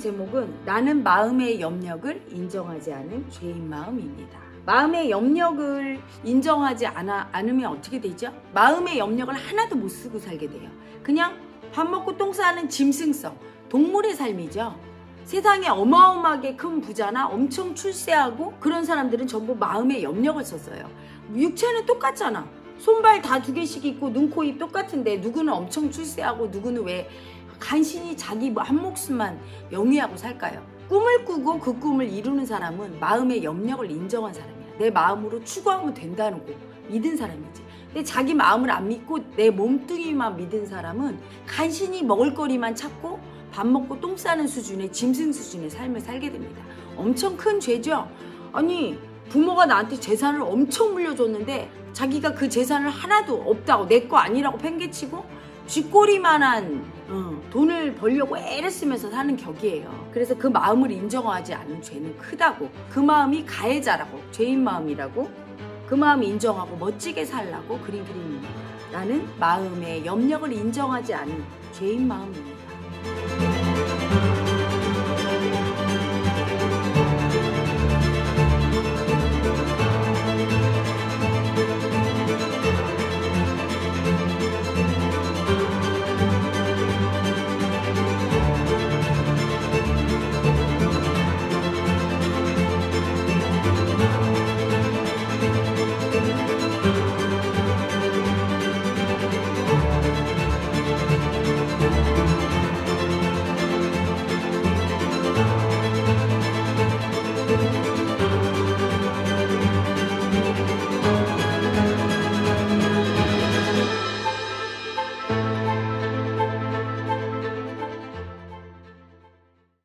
제목은 나는 마음의 염력을 인정하지 않은 죄인 마음입니다. 마음의 염력을 인정하지 않아, 않으면 어떻게 되죠? 마음의 염력을 하나도 못 쓰고 살게 돼요. 그냥 밥 먹고 똥 싸는 짐승성, 동물의 삶이죠. 세상에 어마어마하게 큰 부자나 엄청 출세하고 그런 사람들은 전부 마음의 염력을 썼어요. 육체는 똑같잖아. 손발 다 두 개씩 있고 눈, 코, 입 똑같은데 누구는 엄청 출세하고 누구는 왜 간신히 자기 뭐한 목숨만 영위하고 살까요? 꿈을 꾸고 그 꿈을 이루는 사람은 마음의 염력을 인정한 사람이야. 내 마음으로 추구하면 된다는 거 믿은 사람이지. 근데 자기 마음을 안 믿고 내 몸뚱이만 믿은 사람은 간신히 먹을거리만 찾고 밥 먹고 똥 싸는 수준의 짐승 수준의 삶을 살게 됩니다. 엄청 큰 죄죠? 아니, 부모가 나한테 재산을 엄청 물려줬는데 자기가 그 재산을 하나도 없다고 내 거 아니라고 팽개치고 쥐꼬리만한 어, 돈을 벌려고 애를 쓰면서 사는 격이에요. 그래서 그 마음을 인정하지 않은 죄는 크다고 그 마음이 가해자라고 죄인 마음이라고 그 마음 인정하고 멋지게 살라고 그린 그림입니다. 나는 마음의 염력을 인정하지 않은 죄인 마음입니다.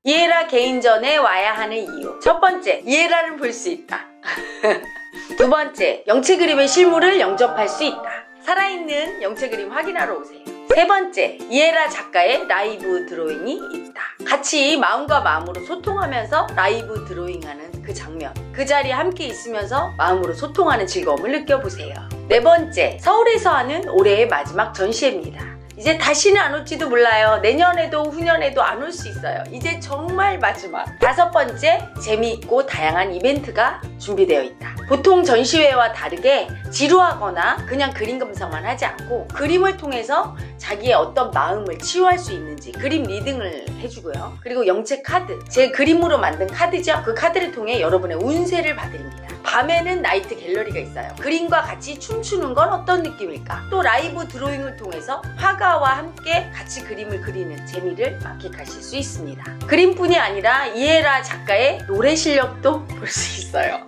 이에라 개인전에 와야 하는 이유. 첫 번째, 이에라를 볼 수 있다. 두 번째, 영체 그림의 실물을 영접할 수 있다. 살아있는 영체 그림 확인하러 오세요. 세 번째, 이에라 작가의 라이브 드로잉이 있다. 같이 마음과 마음으로 소통하면서 라이브 드로잉하는 그 장면. 그 자리에 함께 있으면서 마음으로 소통하는 즐거움을 느껴보세요. 네 번째, 서울에서 하는 올해의 마지막 전시회입니다. 이제 다시는 안 올지도 몰라요. 내년에도 후년에도 안 올 수 있어요. 이제 정말 마지막. 다섯 번째, 재미있고 다양한 이벤트가 준비되어 있다. 보통 전시회와 다르게 지루하거나 그냥 그림 감상만 하지 않고 그림을 통해서 자기의 어떤 마음을 치유할 수 있는지 그림 reading을 해주고요. 그리고 영체 카드, 제 그림으로 만든 카드죠. 그 카드를 통해 여러분의 운세를 봐드립니다. 밤에는 night 갤러리가 있어요. 그림과 같이 춤추는 건 어떤 느낌일까? 또 라이브 드로잉을 통해서 화가와 함께 같이 그림을 그리는 재미를 만끽하실 수 있습니다. 그림뿐이 아니라 이혜라 작가의 노래 실력도 볼 수 있어요.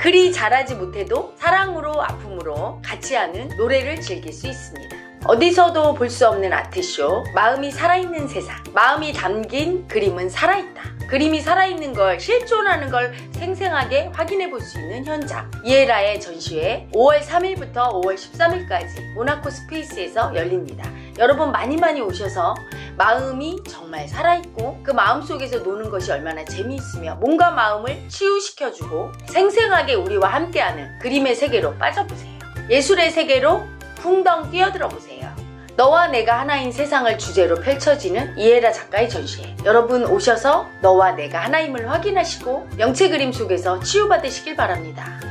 그리 잘하지 못해도 사랑으로 아픔으로 같이 하는 노래를 즐길 수 있습니다. 어디서도 볼 수 없는 art show 마음이 살아있는 세상. 마음이 담긴 그림은 살아있다. 그림이 살아있는 걸 실존하는 걸 생생하게 확인해 볼 수 있는 현장. 이혜라의 전시회 5월 3일부터 5월 13일까지 모나코 스페이스에서 열립니다. 여러분 많이 많이 오셔서 마음이 정말 살아있고 그 마음 속에서 노는 것이 얼마나 재미있으며 몸과 마음을 치유시켜주고 생생하게 우리와 함께하는 그림의 세계로 빠져보세요 예술의 세계로 풍덩 뛰어들어 보세요. 너와 내가 하나인 세상을 주제로 펼쳐지는 이에라 작가의 전시회. 여러분 오셔서 너와 내가 하나임을 확인하시고 영체 그림 속에서 치유받으시길 바랍니다.